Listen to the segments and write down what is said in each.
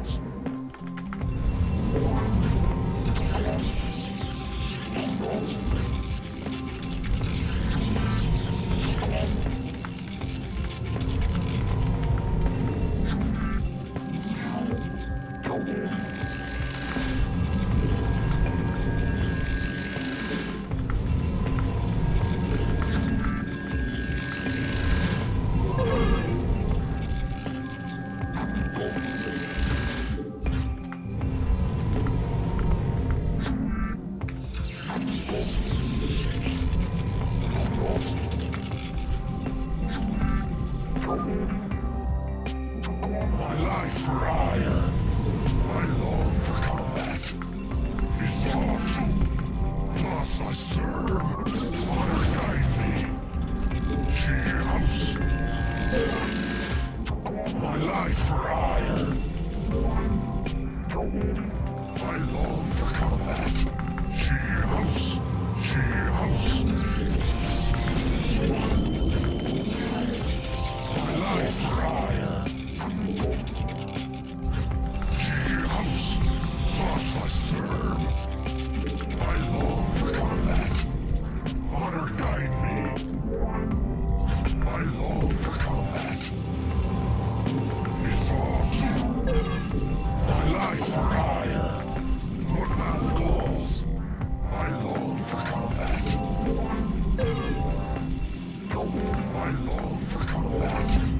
else. My My love for combat.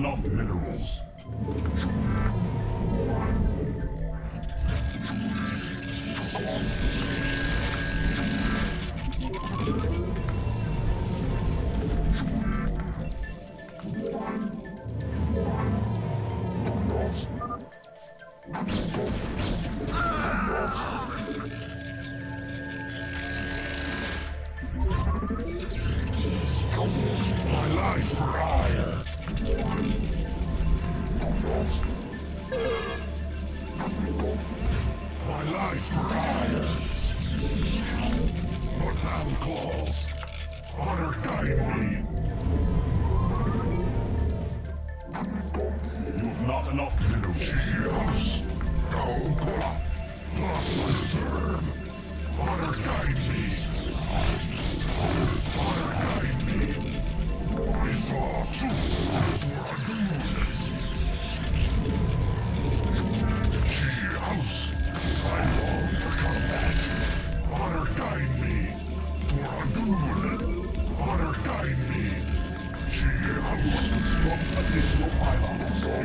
Enough minerals. My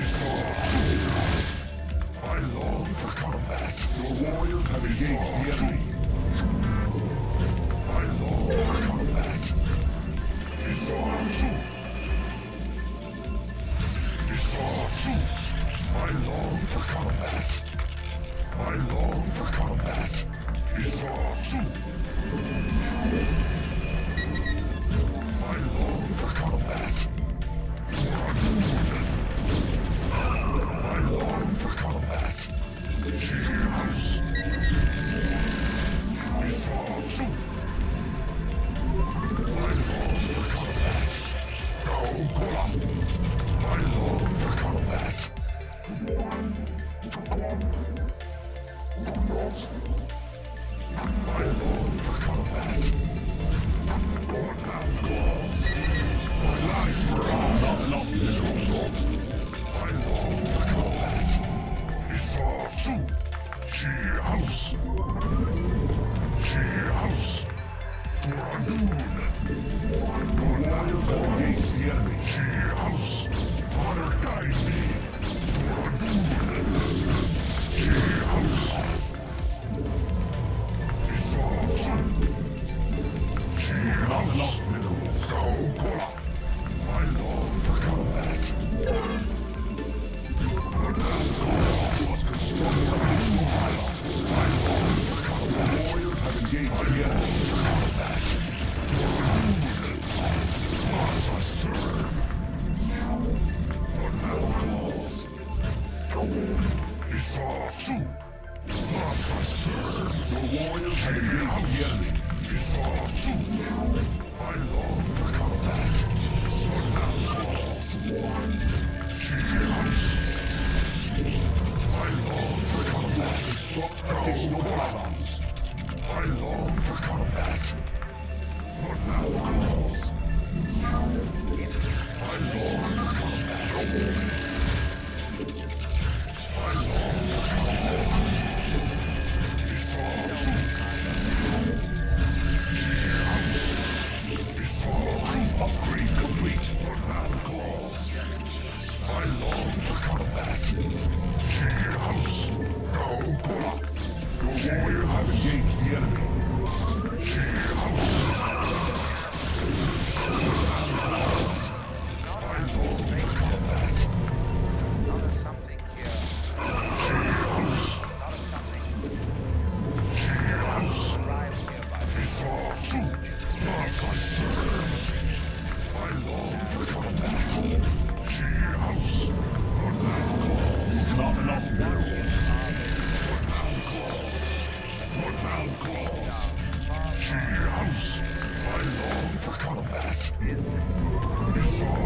pylons. Doom. Your liars are against the enemy. I long for combat. But now. I long for combat.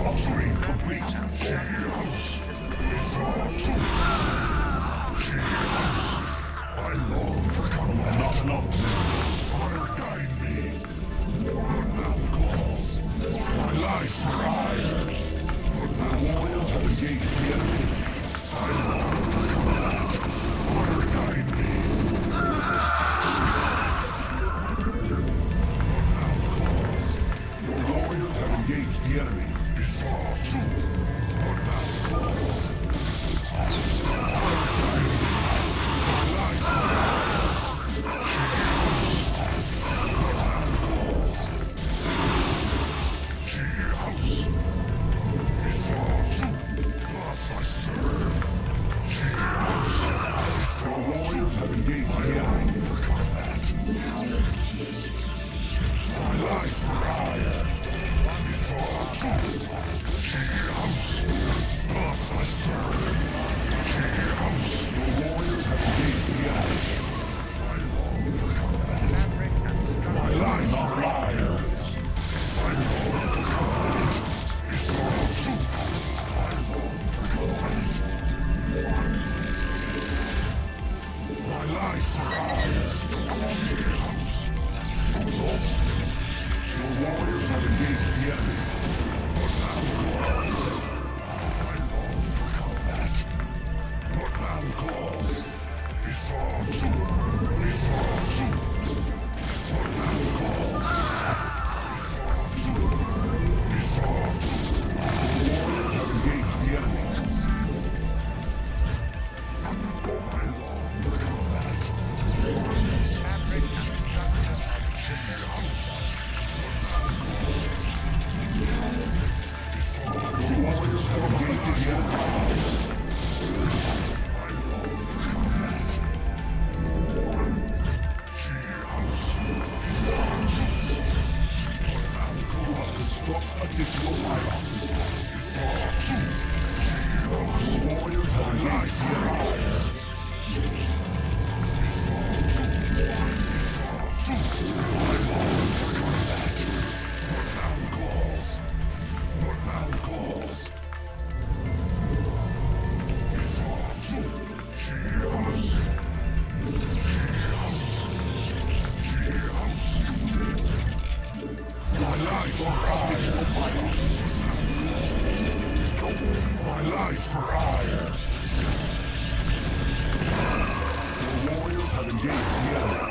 Upgrade complete. Cheers. Wizard 2. Cheers. I long for combat. Not enough. Spider guy. It's your life. It's our truth. Warriors are life. Your warriors have engaged the enemy.